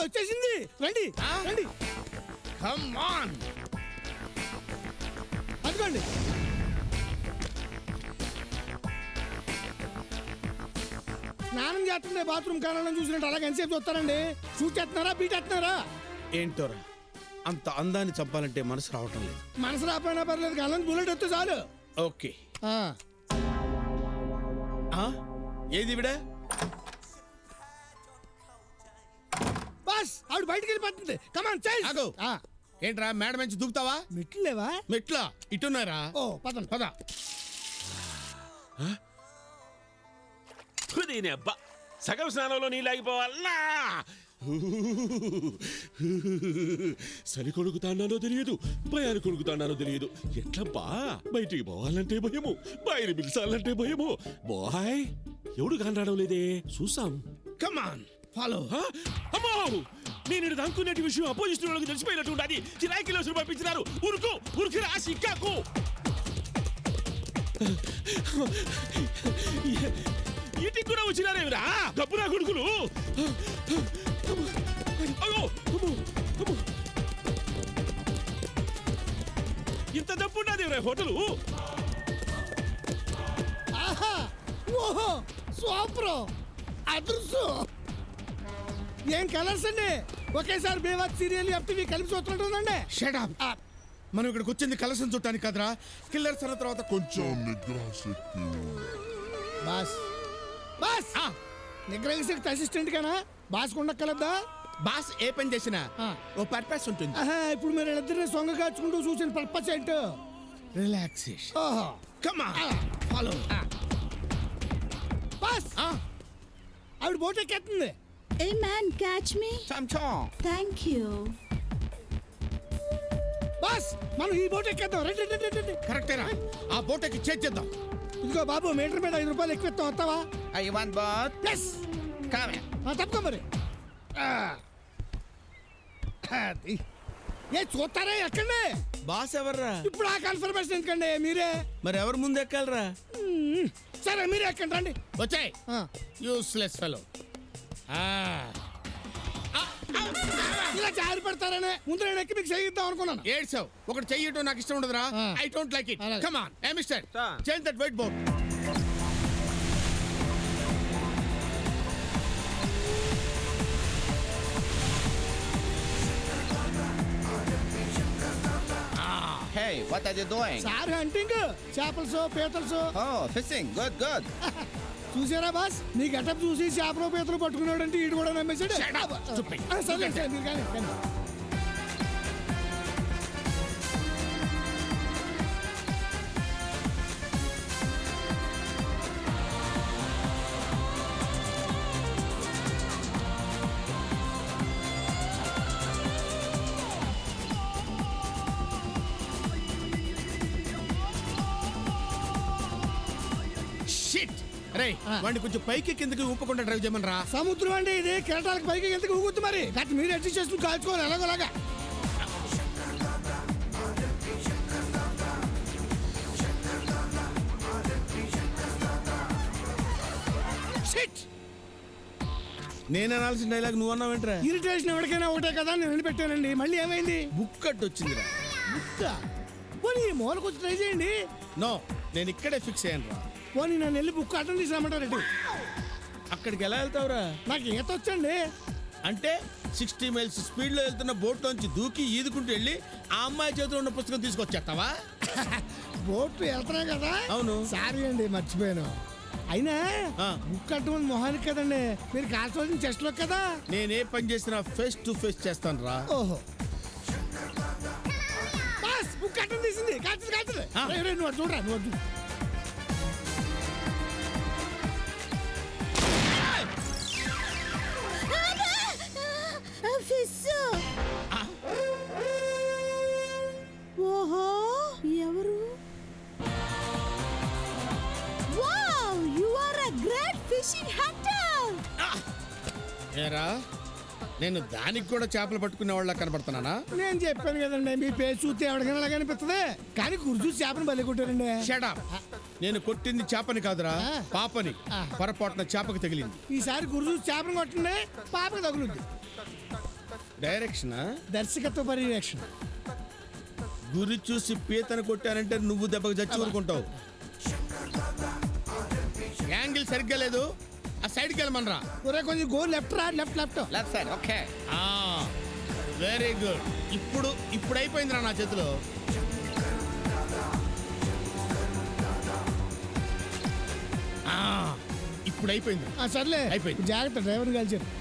ఆవిడ వచ్చేసింది. రండి? రండి. కమ్ ఆన్ అందుకోండి స్నానం చేస్తుంటే బాత్రూమ్ కనాలని చూసినట్టు అలాగే ఎంతసేపు చూస్తారండి? షూట్ చేస్తున్నారా బీట్ చేస్తున్నారా? ఏంటోరా అంత అందాన్ని చంపాలంటే మనసు రావటం లేదు. మనసు రాపోయినా పర్లేదు కానీ బుల్లెట్ వస్తే చాలు. ఓకే? ఏది ఇవిడ? బయటికి వెళ్ళిపోతుంది. కమాన్ ఆగు. ఏంట్రా మేడ నుంచి దూకుతావా? మెట్లు లేవా మెట్లా. ఇటున్నారా ఓ పదండి. పద. దీని అబ్బా. సగం స్నానంలో నీళ్ళాగిపోవాలా చలి కొడుకుతాన్నానో తెలియదు భయాన్ని కొడుకుతాన్నానో తెలియదు ఎట్లబ్బా బయటికి పోవాలంటే భయము బయలు పిలిచాలంటే భయము. బాయ్ ఎవడు కనరావడం లేదే చూసాం కమాన్ ఫాలో ఆ? అమ్మో! నేను ఇక్కడ అనుకునే విషయం అపోజిషన్ వాళ్ళకి తెలిసిపోయినట్టు ఉండాలి. కిరాయి లోసులు పంపించినారు ఉరుకు ఉరికి రా సిక్కాకు ఇంటికి కూడా వచ్చినారేమిరా? డబ్బు నా కొడుకులు. అయ్యో! ఇంత డబ్బు ఉన్నది హోటలు? ఆహా! ఓహో! సూపర్! అదృశ్యం ఏం కలర్స్ అండి? ఒకేసారి బేవాక్ సీరియల్ ఎఫ్టీవీ కలిపి చూస్తుంటుందండి షటప్ మనం ఇక్కడికి వచ్చింది కలసం చుట్టానికి కదరా. కిల్లర్స్ అన్న తర్వాత కొంచెం బాస్. బాస్! ఆ, నిగ్రహ శక్తి అసిస్టెంట్ గానా బాస్ ఉండక్కలద్దా బాస్ ఏ పని చేసినా. ఓ పర్పస్ ఉంటుంది. ఇప్పుడు మీరు ఇద్దరిని సొంగ కాచుకుంటూ చూసిన పర్పస్ ఏంటో? Relaxation come on follow boss! ఆవిడ బోట్ ఎక్కేస్తుంది Hey man, catch me. Thank you. Boss మనం ఈ బోట్ ఎక్కేద్దాం రండి రండి, రండి రండి. కరెక్టేనా ఆ బోటకి చేద్దాం ఇదిగో బాబు మీటర్ మీద ఐదు రూపాయలు ఎక్కువ వస్తావా I want both. Yes Come here. తప్పుకో మరి ఆ. అది. ఏ చూస్తారా ఎక్కండి బాస్ ఎవర్రా ఇప్పుడు ఆ కన్ఫర్మేషన్ ఎందుకండి మీరే మరి ఎవరు ముందు ఎక్కాలరా మ్మ్. సరే మీరే ఎక్కండి రండి వచ్చాయి ఆ. యూస్లెస్ ఫెలో ఇలా జారి పెడతారనే ముందు నేను ఎక్కి మీకు చేయిద్దాం అనుకున్నాను ఏడ్సావు ఒకటి చెయ్యటం నాకు ఇష్టం ఉండదురా. ఐ డోంట్ లైక్ ఇట్ అలాగే. Come on A mister Sir. Change that white board Hey, what are you doing? Sir hunting చేపల్స్ పీతల్స్ Oh, fishing. Good, good. చూసారా బాస్? మీ గెటప్ చూసి చేపలు పీతలు పట్టుకున్నాడు అంటే ఈడు కూడా నమ్మేశాడు? సరే మీరు కానీ. వాడిని కొంచెం పైకి కిందకి ఊపకుండా డ్రైవ్ చేయమని రా సముద్రం అండి ఇది కెరటాలకు పైకి ఎందుకు ఊగుద్ది మరి. కాబట్టి మీరు అడ్జస్ట్ చేసుకుని కాల్చుకోవాలి ఎలాగోలాగా. నేను అనాల్సిన డైలాగ్ నువ్వు అన్నావేంట్రా ఇరిటేషన్ ఎవరికైనా ఒకటే కదా నేను పెట్టానండి మళ్ళీ ఏమైంది? బుక్ కట్ వచ్చిందిరా. ముక్క పోనీ మూలకు వచ్చి ట్రై చేయండి. నో నేను ఇక్కడే ఫిక్స్ అయ్యాను రా పోనీ నన్ను వెళ్ళి బుక్ అటెండ్ తీసుకురామంటారండి అక్కడికి ఎలా వెళ్తావురా? నాకు ఈత వచ్చండి. అంటే సిక్స్టీ మైల్స్ స్పీడ్లో వెళ్తున్న బోట్ లోంచి దూకి ఈదుకుంటూ వెళ్ళి ఆ అమ్మాయి చేతిలో ఉన్న పుస్తకం తీసుకొచ్చేస్తావా? బోట్ వెళ్తున్నా కదా? అవును. సారీ అండి మర్చిపోయాను. అయినా ఆ. బుక్ కట్టమని మొహానికి కదండి. మీరు కాల్చవలసిన చెస్ట్లో కదా? నేనే పని చేసినా ఫేస్ టు ఫేస్ చేస్తాను రా. ఓహో. బాస్ బుక్ కట్టం తీసింది. కాల్చింది కాల్చింది ఆ. నువ్వు అటు చూడరా నువ్వు అటు చూడు. నేను దానికి కూడా చేపలు పట్టుకునే వాళ్ళ కనబడుతున్నానా? నేను చెప్పాను కదండి మీ పేరు చూస్తే ఎవరికైనా అలాగే అనిపిస్తుంది. కానీ గుర్తు చేపని బలి కొట్టారండి. షడప్ నేను కొట్టింది చేపని కాదురా. పాపని. పొరపాటున చేపకి తగిలింది. ఈసారి గురు చూసి చేపని కొట్టండి పాపకి తగులుద్ది. డైరెక్షన్ దర్శకత్వ పర్యవేక్షణ. గురి చూసి పీతను కొట్టానంటే నువ్వు దెబ్బకు చచ్చి ఊరుకుంటావు. యాంగిల్ సరిగ్గా లేదు. సైడ్కి వెళ్ళమనరా. ఒరే కొంచెం గో లెఫ్ట్ రా left left Left side, okay. Very good ఇప్పుడు ఇప్పుడు అయిపోయిందిరా నా చేతిలో. ఆ, ఇప్పుడు అయిపోయింది. ఆ, సర్లే. అయిపోయింది. జాగ్రత్త డ్రైవర్ కలిసారు.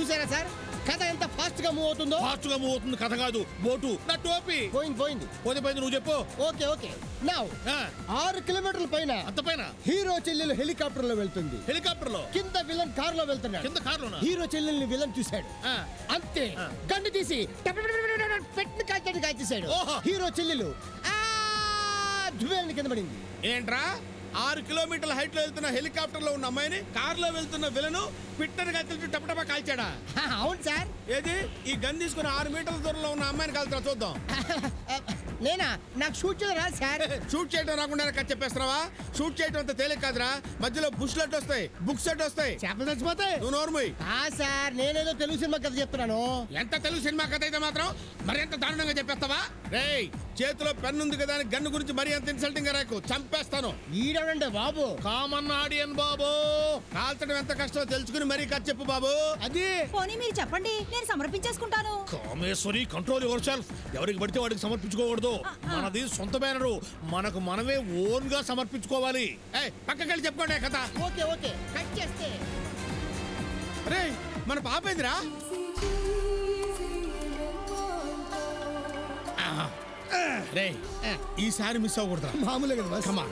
చూసారా సార్? కథ ఎంత ఫాస్ట్గా మూవ్ అవుతుందో? ఫాస్ట్గా మూవ్ అవుతుంది కథ కాదు బోటు. నా టోపీ. పోయింది పోయింది. పోతే పోయింది నువ్వు చెప్పు. Okay okay. నౌ ఆరు కిలోమీటర్ల పైన అంత పైన? హీరో చెల్లెలు హెలికాప్టర్లో వెళ్తుంది. హెలికాప్టర్లో కింద విలన్ కార్లో వెళ్తున్నాడు. కింద కార్లోనా? హీరో చెల్లెల్ని విలన్ చూశాడు. అంతే. గన్ను తీసి పెట్టిన కాల్చాడు కాల్చేశాడు. హీరో చెల్లెలు ధువేలని కింద పడింది. ఏంట్రా? ఆరు కిలోమీటర్ల హైట్లో వెళ్తున్న హెలికాప్టర్లో ఉన్న అమ్మాయిని కార్లో వెళ్తున్న విలను పిట్టని కత్తిరించి టపటపా కాల్చాడా? అవును సార్. ఏది? ఈ గన్ తీసుకుని ఆరు మీటర్ల దూరంలో ఉన్న అమ్మాయిని కాల్చురా చూద్దాం. నేనా? నాకు షూట్ చేయడం రాదు సార్. షూట్ చేయడం రాకుండా కట్ చెప్పేస్తున్నావా? షూట్ చేయడం అంత తేలిక కాదురా. మధ్యలో బుష్ లెట్ వస్తాయి బుక్స్ లెట్ వస్తాయి. చేపలు చచ్చిపోతాయి. నువ్వు నోర్ముయ్ ఆ సార్ నేనేదో తెలుగు సినిమా కథ చెప్తున్నాను. ఎంత తెలుగు సినిమా కథ అయితే మాత్రం మరి ఎంత దారుణంగా చెప్పేస్తావా? రేయ్ చేతిలో పెన్ ఉంది కదా అని గన్ను గురించి మరి అంత ఇన్సల్టింగ్ రాకు. చంపేస్తాను. ఈడవండి బాబు. కామన్ ఆడియన్ బాబు. కాల్చడం ఎంత కష్టమో తెలుసుకుని మరీ కథ చెప్పు బాబు. అది. పోనీ మీరు చెప్పండి నేను సమర్పించేసుకుంటాను. కామేశ్వరి కంట్రోల్ యువర్ సెల్ఫ్ ఎవరికి పడితే వాడికి సమర్పించుకోకూడదు. మనది సొంత బ్యానరు మనకు మనమే ఓన్గా సమర్పించుకోవాలి. ఏయ్, పక్కకి వెళ్ళి చెప్పుకోండి కథ. Okay okay. కట్ చేస్తే. రే మన పాపేందిరా రే ఈసారి మిస్ అవ్వకూడదురా. మామూలే కదా బస్ కమా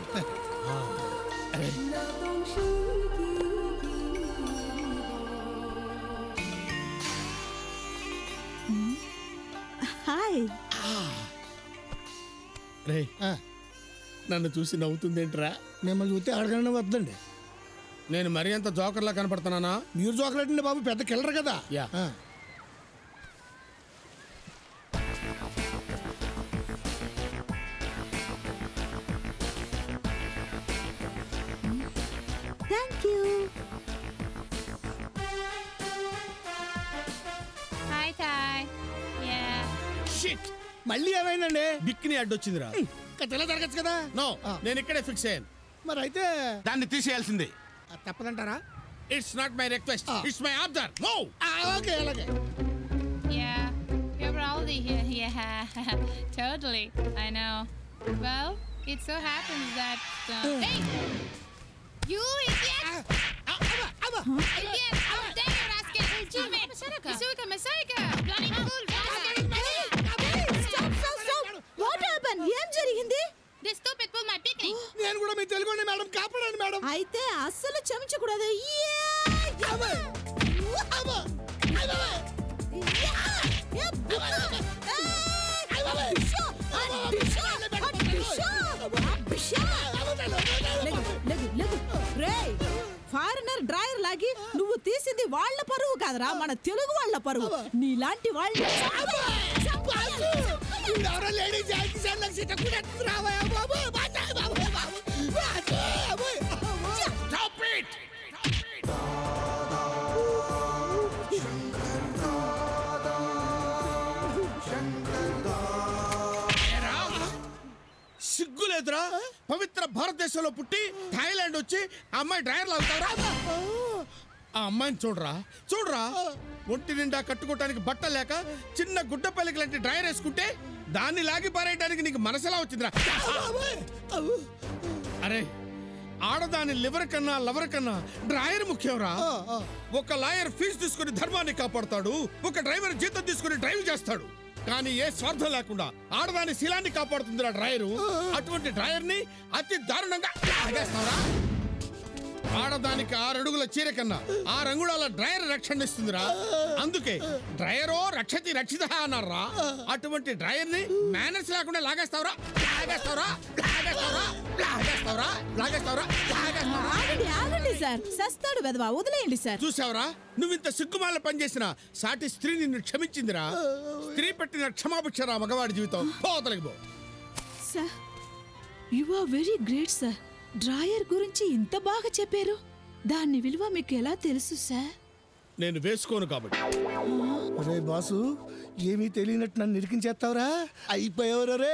హాయ్. రే నన్ను చూసి నవ్వుతుందేంట్రా? మిమ్మల్ని చూస్తే అడగనే వద్దండి. నేను మరీ అంత జోకర్లా కనపడుతున్నానా? మీరు చాక్లెట్ అండి బాబు పెద్ద కిల్లర్ కదా. యా. షిట్ మళ్ళీ ఏమైందండి బిక్కిని అడ్డొచ్చిందిరా తెల్ల జరగచ్చు కదా నో. నేను ఇక్కడే ఫిక్స్ అయ్యాను మరి అయితే దాన్ని తీసేయాల్సిందే తప్పదంటారా it's not my request. It's my order okay అలాగే Yeah. You're Rowdy here. Yeah. totally. I know. Well, it so happens that. Uh, hey! You idiot! Idiot! మీ తెలుగు మేడం కాపాడండి మేడం అయితే అస్సలు. రేయ్ ఫారినర్ డ్రాయర్ లాగి నువ్వు తీసింది వాళ్ళ పరువు కాదురా మన తెలుగు వాళ్ళ పరువు నీలాంటి వాళ్ళు ఎవరో లేడీ బాజా బాబు బాబు సిగ్గులేదురా పవిత్ర భారతదేశంలో పుట్టి థాయిలాండ్ వచ్చి ఆ అమ్మాయి డ్రైవర్ అవుతారా ఆ అమ్మాయిని చూడరా. చూడరా. ఒంటి నిండా కట్టుకోవటానికి బట్ట లేక చిన్న గుడ్డ పల్లికి లాంటి డ్రైవర్ వేసుకుంటే దాన్ని లాగి పారేయడానికి నీకు మనసులా వచ్చిందిరా. అరే ఆడదాని లివర్ కన్నా లవర్ కన్నా డ్రాయర్ ముఖ్యంరా. ఒక లాయర్ ఫీజు తీసుకుని ధర్మాన్ని కాపాడుతాడు. ఒక డ్రైవర్ జీతం తీసుకుని డ్రైవ్ చేస్తాడు. కానీ ఏ స్వార్థం లేకుండా ఆడదాని శీలాన్ని కాపాడుతుందిరా డ్రైవరు అటువంటి డ్రైవర్ని అతి దారుణంగా లాగేస్తావురా ఆడదానికి ఆరు అడుగుల చీర కన్నా ఆ రంగుళాల డ్రైవర్ రక్షణ ఇస్తుందిరా. అందుకే డ్రైవరో రక్షతి రక్షిత అన్నారా అటువంటి డ్రైవర్ని మేనర్స్ లేకుండా లాగేస్తావురా. లాగేస్తావురా. లాగేస్తావురా. లాగేస్తావురా. లాగేస్తావురా. లాగేస్తావురా. ఆగండి ఆగండి సార్. సస్తాడు వెదవా వదిలేయండి సార్. చూసావరా? నువ్వు ఇంత సిగ్గుమాల పనిచేసిన సాటి స్త్రీ నిన్ను క్షమించిందిరా. స్త్రీ పెట్టిన క్షమాభిక్షరా మగవాడి జీవితం. పోతలకి పో. Sir you are very great sir drawer గురించి ఇంత బాగా చెప్పారు? దాని విలువ మీకు ఎలా తెలుసు సార్? నేను వేసుకోను కాబట్టి. రే బాసు ఏమీ తెలియనట్టు నన్ను ఇరికించేస్తావురా? అయిపోయావురా రే.